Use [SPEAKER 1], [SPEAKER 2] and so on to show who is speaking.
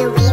[SPEAKER 1] 매일